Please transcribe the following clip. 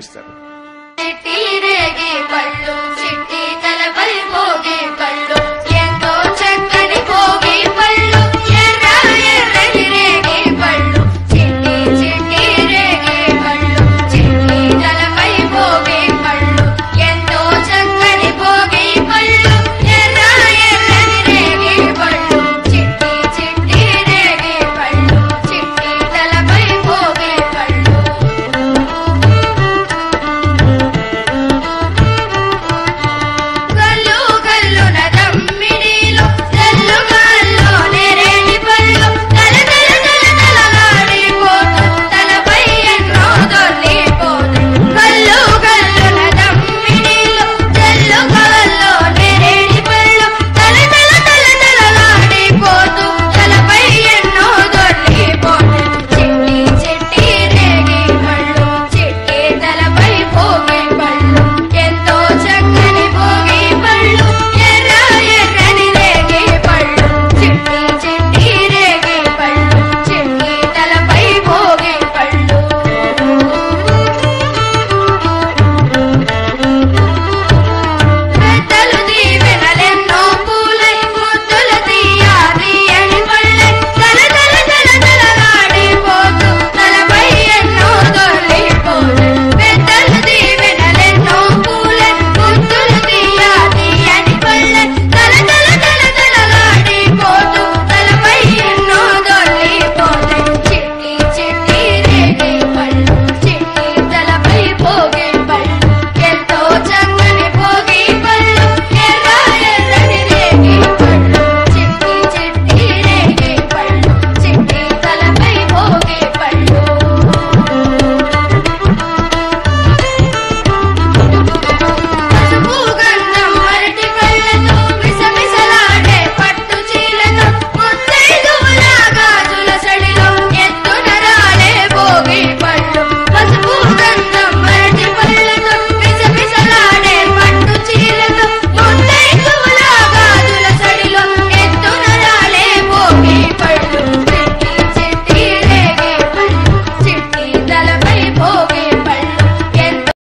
ఇస్తారు.